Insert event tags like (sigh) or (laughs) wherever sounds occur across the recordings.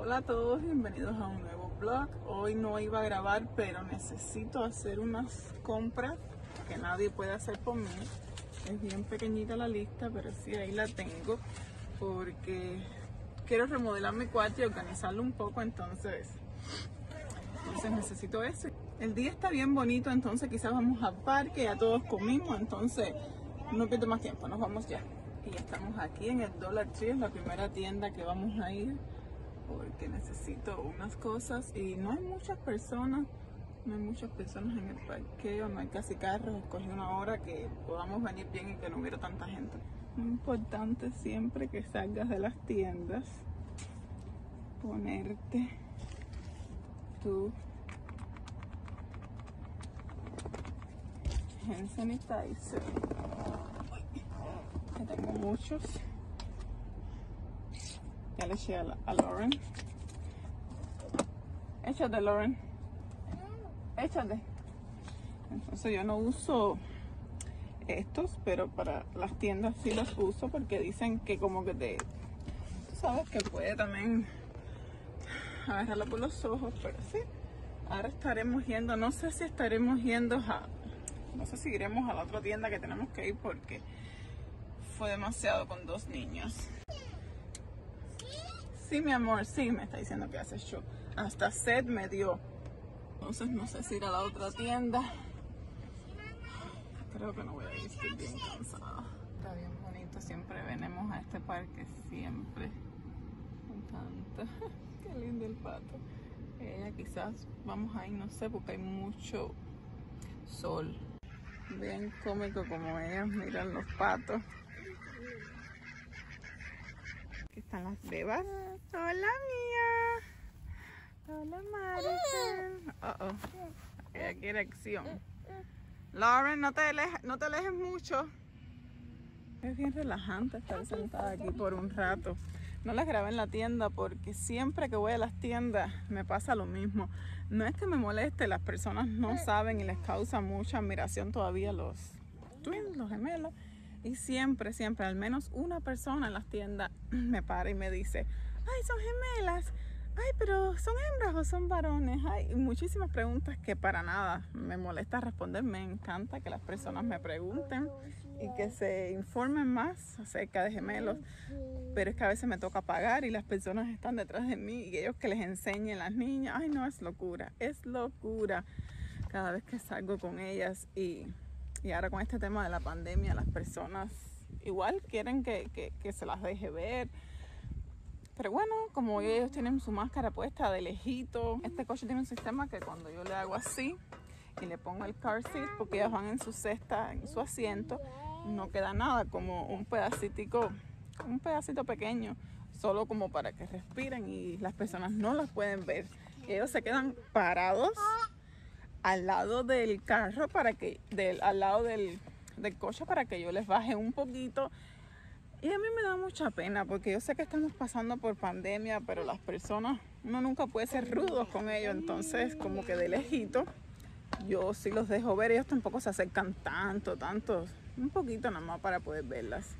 Hola a todos, bienvenidos a un nuevo vlog. Hoy no iba a grabar, pero necesito hacer unas compras que nadie puede hacer por mí. Es bien pequeñita la lista, pero sí ahí la tengo porque quiero remodelar mi cuarto y organizarlo un poco, entonces, entonces necesito eso. El día está bien bonito, entonces quizás vamos al parque, ya todos comimos, entonces no pierdo más tiempo, nos vamos ya. Y estamos aquí en el Dollar Tree, es la primera tienda que vamos a ir porque necesito unas cosas y no hay muchas personas, no hay muchas personas en el parqueo, no hay casi carros, escogí una hora que podamos venir bien y que no hubiera tanta gente. Muy importante siempre que salgas de las tiendas, ponerte tu hand sanitizer. Que tengo muchos. Ya le eché a, la- a Lauren. Échate, Lauren. Échate. Entonces yo no uso estos, pero para las tiendas sí los uso porque dicen que como que te... Sabes que puede también agarrarlo por los ojos, pero sí. Ahora estaremos yendo, no sé si estaremos yendo a... No sé si iremos a la otra tienda que tenemos que ir porque fue demasiado con dos niños. Sí, mi amor, sí, me está diciendo que hace show. Hasta sed me dio. Entonces no sé si ir a la otra tienda. Creo que no voy a ir, estoy bien cansada. Está bien bonito, siempre venimos a este parque, siempre. Me encanta. (laughs) Qué lindo el pato. Ella quizás vamos ahí, no sé, porque hay mucho sol. Bien cómico como ellas miran los patos. Aquí están las bebas. Hola, mía. Hola, Madison. Uh oh. Quiere acción. Lauren, no te, alejes, no te alejes mucho. Es bien relajante estar sentada aquí por un rato. No las grabé en la tienda porque siempre que voy a las tiendas me pasa lo mismo. No es que me moleste, las personas no saben y les causa mucha admiración todavía los twins, los gemelos. Y siempre, siempre, al menos una persona en las tiendas (clears throat) me para y me dice, ay, son gemelas. Ay, pero ¿son hembras o son varones? Hay muchísimas preguntas que para nada me molesta responder. Me encanta que las personas me pregunten y que se informen más acerca de gemelos. Pero es que a veces me toca pagar y las personas están detrás de mí y ellos que les enseñen las niñas. Ay, no, es locura, es locura cada vez que salgo con ellas. Y, y ahora con este tema de la pandemia, las personas igual quieren que, que, que se las deje ver. Pero bueno, como ellos tienen su máscara puesta de lejito, este coche tiene un sistema que cuando yo le hago así y le pongo el car seat, porque ellas van en su cesta, en su asiento, no queda nada, como un pedacitico, un pedacito pequeño, solo como para que respiren y las personas no las pueden ver. Ellos se quedan parados al lado del carro para que, del, al lado del, del coche para que yo les baje un poquito y a mí me da mucha pena porque yo sé que estamos pasando por pandemia, pero las personas, uno nunca puede ser rudos con ellos, entonces como que de lejito, yo sí los dejo ver, ellos tampoco se acercan tanto, tanto, un poquito nada más para poder verlas.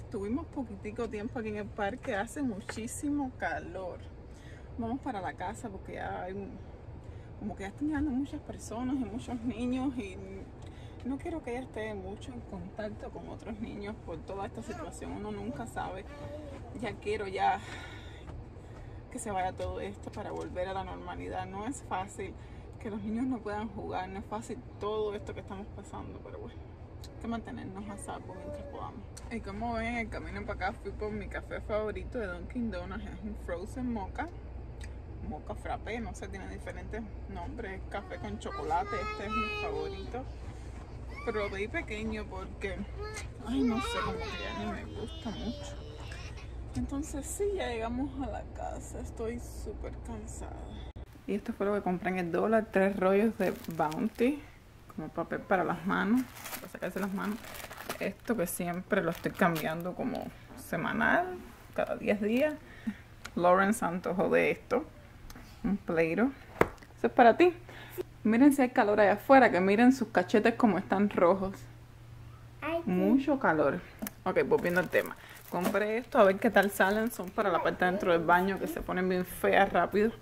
Estuvimos poquitico tiempo aquí en el parque, hace muchísimo calor. Vamos para la casa porque ya hay un- como que ya están llegando muchas personas y muchos niños y no quiero que ella esté mucho en contacto con otros niños por toda esta situación. Uno nunca sabe. Ya quiero ya que se vaya todo esto para volver a la normalidad. No es fácil que los niños no puedan jugar, no es fácil todo esto que estamos pasando, pero bueno, hay que mantenernos a salvo mientras podamos. Y como ven, el camino para acá fui por mi café favorito de Dunkin' Donuts, es un frozen mocha. Mocha frappé, no sé, tiene diferentes nombres, café con chocolate, este es mi favorito pero lo pedí pequeño porque, ay, no sé, como que ya ni me gusta mucho. Entonces sí, ya llegamos a la casa, estoy súper cansada. Y esto fue lo que compré en el dólar, tres rollos de Bounty, como papel para las manos, para sacarse las manos. Esto que siempre lo estoy cambiando como semanal, cada 10 días. Lauren se antojó de esto, un pleiro. Eso es para ti. Miren si hay calor allá afuera, que miren sus cachetes como están rojos. Mucho calor. Ok, volviendo al tema. compré esto a ver qué tal salen. Son para la parte dentro del baño que se ponen bien feas rápido.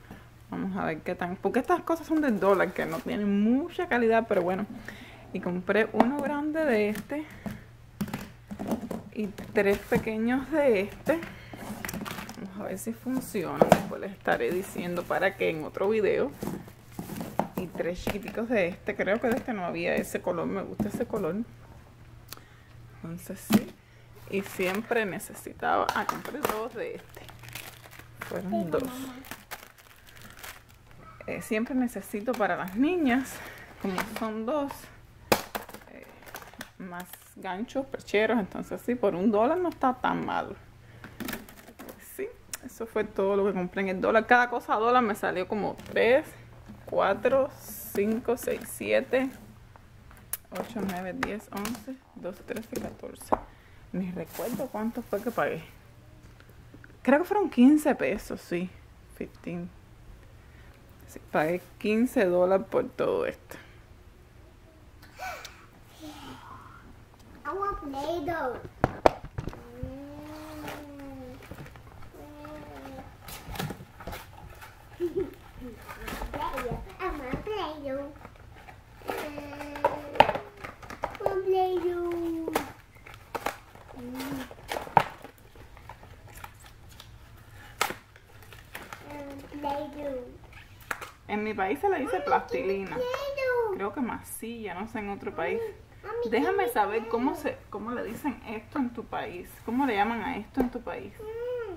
Vamos a ver qué tal. Porque estas cosas son de dólar que no tienen mucha calidad, pero bueno. Y compré uno grande de este y tres pequeños de este. A ver si funciona. Después les estaré diciendo para qué en otro video. Y tres chiquiticos de este. Creo que de este no había ese color. Me gusta ese color. Entonces sí. Y siempre necesitaba... Ah, compré dos de este. Fueron dos. Eh, siempre necesito para las niñas, como son dos, eh, más ganchos, percheros. Entonces sí, por un dólar no está tan mal. Eso fue todo lo que compré en el dólar. Cada cosa a dólar me salió como 3, 4, 5, 6, 7, 8, 9, 10, 11, 12, 13, 14. Ni recuerdo cuánto fue que pagué. Creo que fueron 15 pesos, sí. 15. Sí, pagué 15 dólares por todo esto. I want Play-Doh. Play-Doh. I want Play-Doh. I want Play-Doh. Play-Doh. En mi país se le dice plastilina. Creo que masilla, no sé en otro país. Déjame saber cómo se, cómo le dicen esto en tu país. ¿Cómo le llaman a esto en tu país? mm,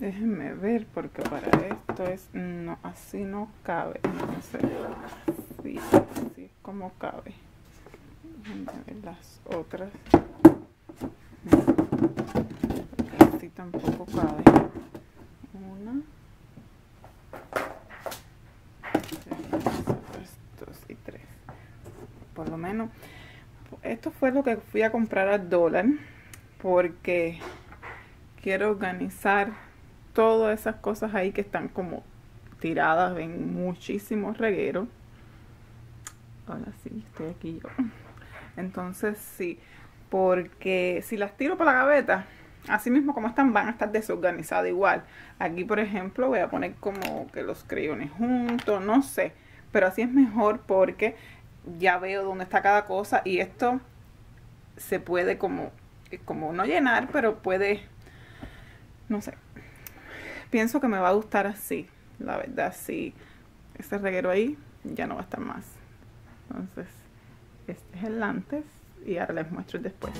Déjenme ver porque para esto es no así no cabe. Entonces, así, así es como cabe. Déjenme ver las otras. Así tampoco cabe. Una. Las otras dos y tres. Por lo menos esto fue lo que fui a comprar al dólar porque quiero organizar todas esas cosas ahí que están como tiradas en muchísimos regueros. Ahora sí, estoy aquí yo. Entonces sí, porque si las tiro para la gaveta, así mismo como están, van a estar desorganizadas igual. Aquí, por ejemplo, voy a poner como que los crayones juntos, no sé. Pero así es mejor porque ya veo dónde está cada cosa y esto se puede como, como no llenar, pero puede, no sé. Pienso que me va a gustar así, la verdad, sí. Ese reguero ahí ya no va a estar más. Entonces, este es el antes y ahora les muestro el después.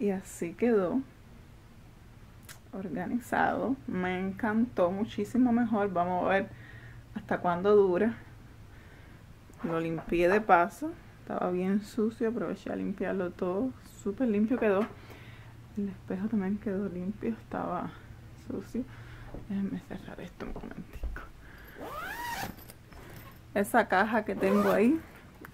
Y así quedó organizado. Me encantó muchísimo mejor. Vamos a ver hasta cuándo dura. Lo limpié de paso. Estaba bien sucio. Aproveché a limpiarlo todo. Súper limpio quedó. El espejo también quedó limpio. Estaba sucio. Déjenme cerrar esto un momentico. Esa caja que tengo ahí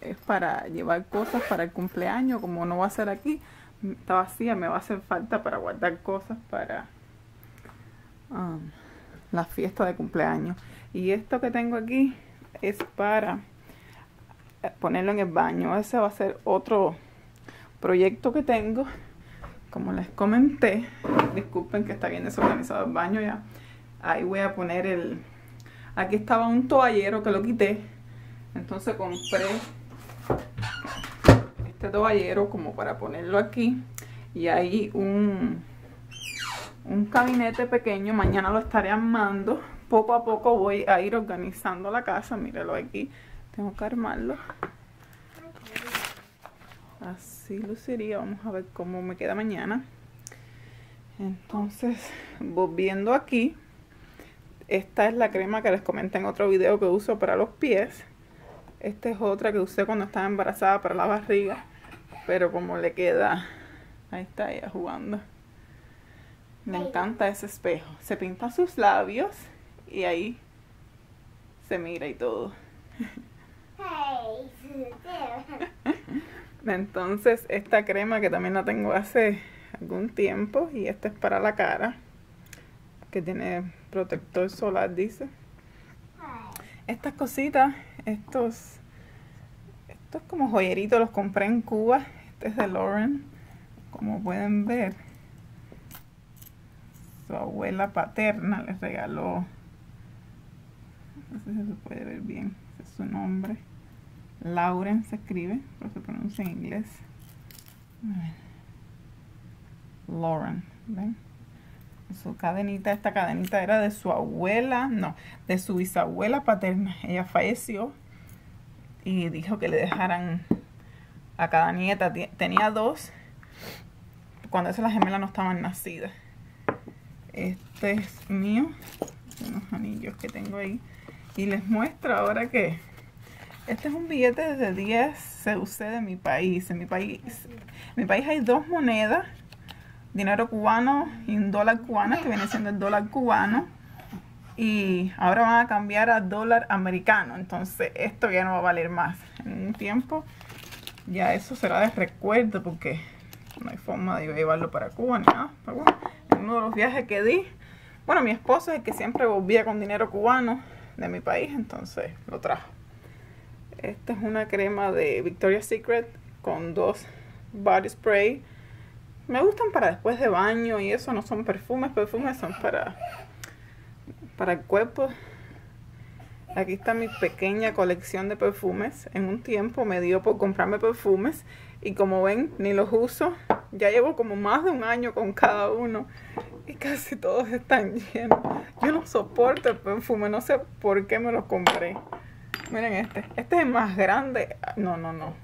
es para llevar cosas para el cumpleaños. Como no va a ser aquí, está vacía, me va a hacer falta para guardar cosas para um, la fiesta de cumpleaños. Y esto que tengo aquí es para eh, ponerlo en el baño. Ese va a ser otro proyecto que tengo. Como les comenté, disculpen que está bien desorganizado el baño ya. Ahí voy a poner el... Aquí estaba un toallero que lo quité. Entonces compré este toallero como para ponerlo aquí. Y ahí un un gabinete pequeño mañana lo estaré armando. Poco a poco voy a ir organizando la casa míralo aquí tengo que armarlo. Así luciría vamos a ver cómo me queda mañana. Entonces volviendo aquí esta es la crema que les comenté en otro video que uso para los pies esta es otra que usé cuando estaba embarazada para la barriga. Pero como le queda... Ahí está ella jugando. Me encanta ese espejo. Se pinta sus labios y ahí se mira y todo. (laughs) Entonces esta crema que también la tengo hace algún tiempo y esta es para la cara que tiene protector solar dice. Estas cositas, estos estos como joyeritos los compré en Cuba. Este es de Lauren, como pueden ver. Su abuela paterna les regaló no sé si se puede ver bien, ese es su nombre. Lauren se escribe, pero se pronuncia en inglés. Lauren, ¿ven? Su cadenita, esta cadenita era de su abuela, no, de su bisabuela paterna. Ella falleció y dijo que le dejaran a cada nieta. Tenía dos, cuando esas las gemelas no estaban nacidas. Este es mío, unos anillos que tengo ahí. Y les muestro ahora que este es un billete de 10 CUC de mi país. En mi país, en mi país hay dos monedas, dinero cubano y un dólar cubano, que viene siendo el dólar cubano. Y ahora van a cambiar a dólar americano. Entonces esto ya no va a valer más. En un tiempo ya eso será de recuerdo porque no hay forma de llevarlo para Cuba ni nada. En uno de los viajes que di, bueno, mi esposo es el que siempre volvía con dinero cubano de mi país, entonces lo trajo. Esta es una crema de Victoria's Secret con dos body spray. Me gustan para después de baño y eso no son perfumes, perfumes son para para el cuerpo. Aquí está mi pequeña colección de perfumes. En un tiempo me dio por comprarme perfumes y como ven ni los uso. Ya llevo como más de un año con cada uno y casi todos están llenos. Yo no soporto el perfume, no sé por qué me los compré. Miren este, este es el más grande. No, no, no.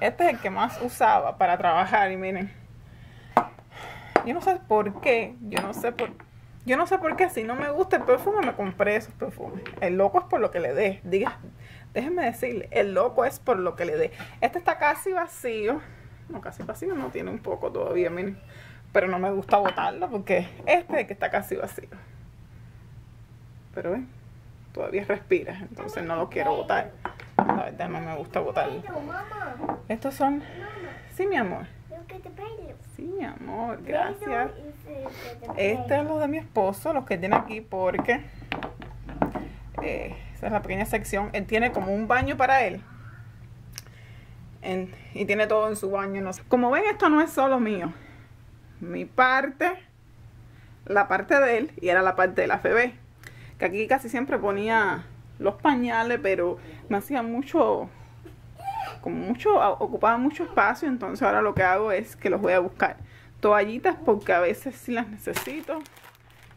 Este es el que más usaba para trabajar y miren. Yo no sé por qué, yo no sé por yo no sé por qué si no me gusta el perfume me compré esos perfumes. El loco es por lo que le dé. Diga, déjenme decirle, el loco es por lo que le dé. Este está casi vacío. No, casi vacío, no tiene un poco todavía, miren. Pero no me gusta botarlo porque este que está casi vacío. Pero ven, todavía respira, entonces no lo quiero botar. La verdad no me gusta botarlo. Estos son... Sí, mi amor. Sí, mi amor, gracias. Este es lo de mi esposo, los que tiene aquí, porque eh, esa es la pequeña sección. Él tiene como un baño para él. En- y tiene todo en su baño. no sé. Como ven, esto no es solo mío. Mi parte, la parte de él, y era la parte de la FB. Que aquí casi siempre ponía los pañales, pero me hacía mucho, mucho, ocupaba mucho espacio. Entonces ahora lo que hago es que los voy a buscar toallitas porque a veces sí las necesito.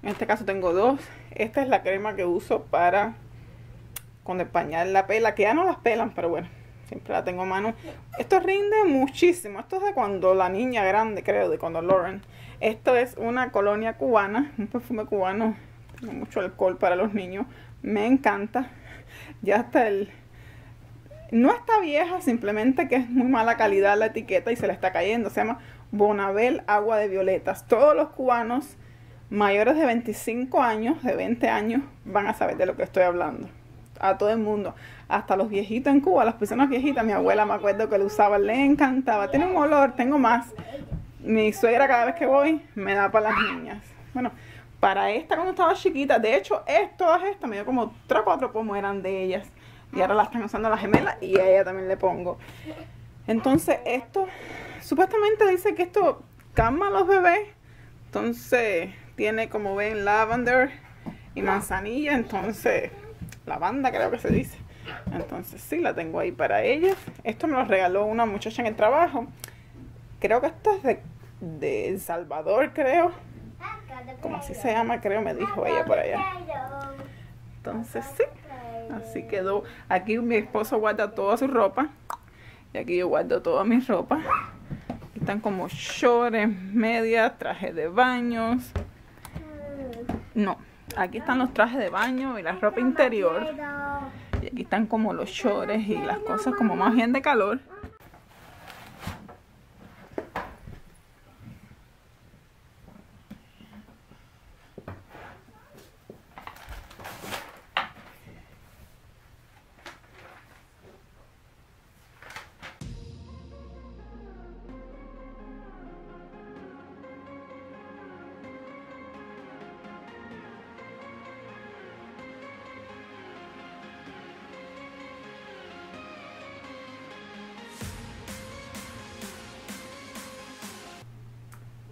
En este caso tengo dos. Esta es la crema que uso para con el pañal la pela, que ya no las pelan, pero bueno, siempre la tengo a mano. Esto rinde muchísimo. Esto es de cuando la niña grande, creo, de cuando Lauren. Esto es una colonia cubana, un perfume cubano. Tiene mucho alcohol para los niños. Me encanta. Ya está el, no está vieja, simplemente que es muy mala calidad la etiqueta y se le está cayendo. Se llama Bonabel Agua de Violetas. Todos los cubanos mayores de 25 años, de 20 años, van a saber de lo que estoy hablando. A todo el mundo, hasta los viejitos en Cuba, las personas viejitas, mi abuela me acuerdo que lo usaba, le encantaba. Tiene un olor, tengo más. Mi suegra cada vez que voy me da para las niñas. Bueno, para esta cuando estaba chiquita, de hecho, es, todas estas, me dio como 3 o 4 pomos eran de ellas. Y ahora las están usando las gemelas y a ella también le pongo. Entonces, esto, supuestamente dice que esto calma a los bebés. Entonces, tiene como ven lavender y manzanilla. Entonces, lavanda creo que se dice. Entonces, sí, la tengo ahí para ellas. Esto me lo regaló una muchacha en el trabajo. Creo que esto es de, de El Salvador, creo. Como así se llama, creo, me dijo ella por allá. Entonces, sí. Así quedó. Aquí mi esposo guarda toda su ropa. Y aquí yo guardo toda mi ropa. Están como shorts, medias, trajes de baños. No, aquí están los trajes de baño y la ropa interior. Y aquí están como los shorts y las cosas como más bien de calor.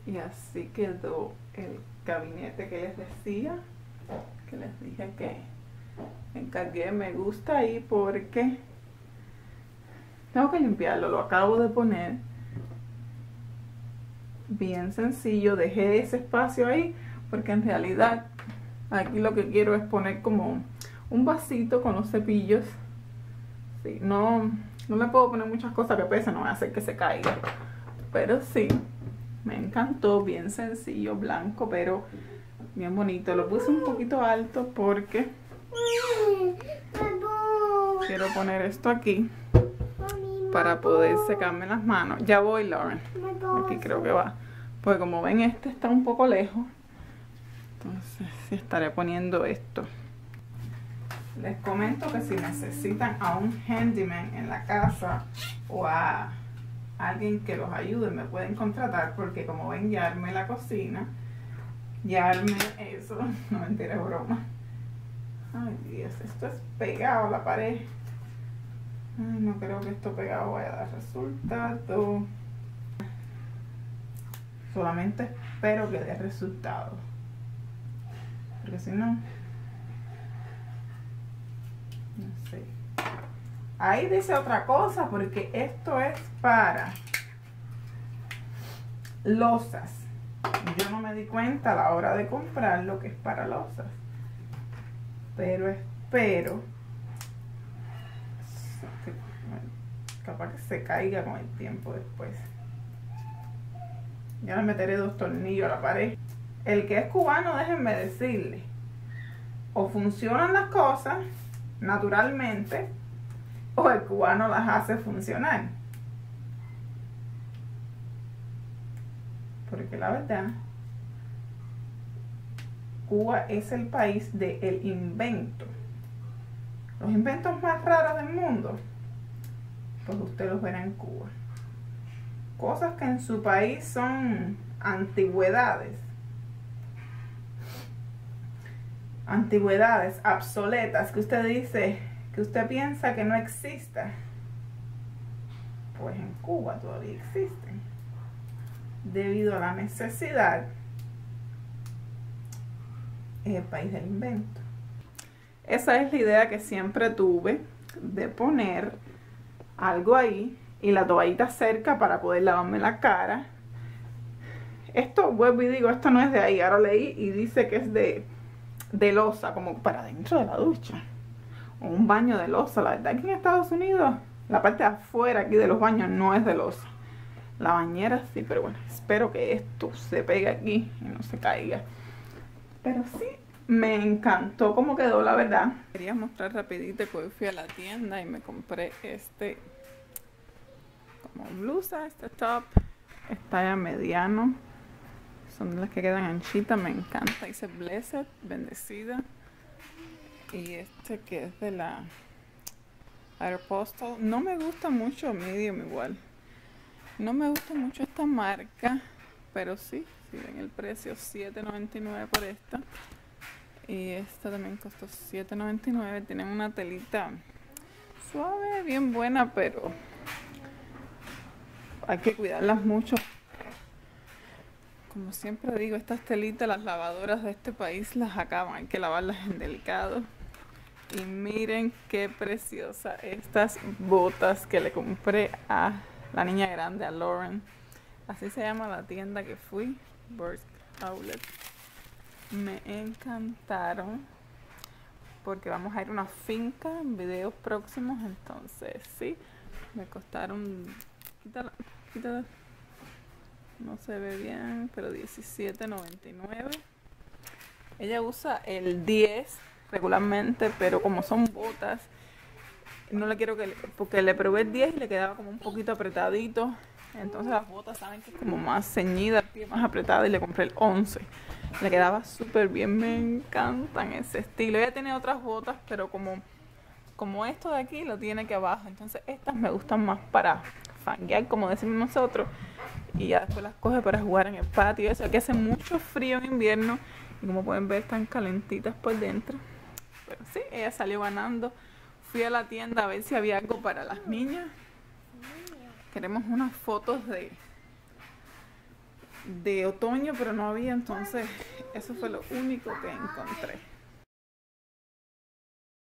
Y así quedó el gabinete que les decía, que les dije que encargué me gusta ahí porque tengo que limpiarlo, lo acabo de poner. Bien sencillo, dejé ese espacio ahí porque en realidad aquí lo que quiero es poner como un vasito con los cepillos. Sí, no, no le puedo poner muchas cosas que pesen, no voy a hacer que se caiga. Pero sí, me encantó, bien sencillo, blanco, pero bien bonito. Lo puse un poquito alto porque quiero poner esto aquí para poder secarme las manos. Ya voy, Lauren. Aquí creo que va. Pues como ven, este está un poco lejos. Entonces, estaré poniendo esto. Les comento que si necesitan a un handyman en la casa o alguien que los ayude me pueden contratar porque como ven ya armé la cocina ya armé eso (laughs) no mentira broma. Ay Dios esto es pegado a la pared. No creo que esto pegado vaya a dar resultado. Solamente espero que dé resultado. Porque si no no sé Ahí dice otra cosa porque esto es para losas. Yo no me di cuenta a la hora de comprar lo que es para losas. Pero espero capaz que se caiga con el tiempo después. Ya le meteré dos tornillos a la pared. El que es cubano, déjenme decirle, o funcionan las cosas naturalmente o el cubano las hace funcionar. Porque la verdad, Cuba es el país del invento. Los inventos más raros del mundo, pues usted los verá en Cuba. Cosas que en su país son antigüedades. Antigüedades obsoletas que usted dice, que usted piensa que no exista, pues en Cuba todavía existen, debido a la necesidad, es el país del invento. Esa es la idea que siempre tuve de poner algo ahí y la toallita cerca para poder lavarme la cara. Esto, vuelvo y digo, esto no es de ahí, ahora leí y dice que es de, de losa, como para dentro de la ducha o un baño de losa. La verdad que en Estados Unidos la parte de afuera aquí de los baños no es de losa. La bañera sí, pero bueno, espero que esto se pegue aquí y no se caiga. Pero sí, me encantó cómo quedó, la verdad. Quería mostrar rapidito que hoy fui a la tienda y me compré este como blusa, este top. Está ya mediano. Son las que quedan anchitas, me encanta. Dice Blessed, bendecida y este que es de la Aeropostal. No me gusta mucho Medium igual. No me gusta mucho esta marca, pero sí, si ven el precio, 7.99 por esta. Y esta también costó 7.99. Tienen una telita suave, bien buena, pero hay que cuidarlas mucho. Como siempre digo, estas telitas, las lavadoras de este país las acaban, hay que lavarlas en delicado. Y miren qué preciosa estas botas que le compré a la niña grande, a Lauren. Así se llama la tienda que fui, Burst Outlet. Me encantaron porque vamos a ir a una finca en videos próximos. Entonces, sí, me costaron. Quítala, quítala. No se ve bien, pero $17.99. Ella usa el 10 regularmente, pero como son botas, no le quiero que, porque le probé el 10 y le quedaba como un poquito apretadito. Entonces las botas saben que es como más ceñida, más apretada y le compré el 11. Le quedaba súper bien, me encantan ese estilo. Ella tiene otras botas, pero como, como esto de aquí lo tiene que abajo. Entonces estas me gustan más para fanguear, como decimos nosotros. Y ya después las coge para jugar en el patio. Eso que hace mucho frío en invierno. Y como pueden ver están calentitas por dentro. Pero sí, ella salió ganando. Fui a la tienda a ver si había algo para las niñas. Queremos unas fotos de de otoño, pero no había, entonces eso fue lo único que encontré.